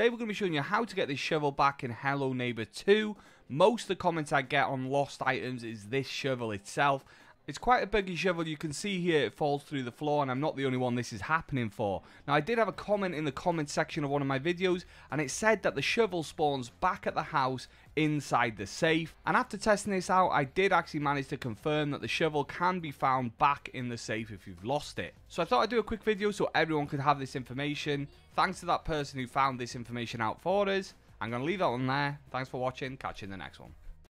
today we're going to be showing you how to get this shovel back in Hello Neighbor 2. Most of the comments I get on lost items is this shovel itself. It's quite a buggy shovel, you can see here it falls through the floor and I'm not the only one this is happening for. Now I did have a comment in the comment section of one of my videos and it said that the shovel spawns back at the house inside the safe and after testing this out I did actually manage to confirm that the shovel can be found back in the safe if you've lost it. So I thought I'd do a quick video so everyone could have this information. Thanks to that person who found this information out for us. I'm going to leave that one there. Thanks for watching. Catch you in the next one.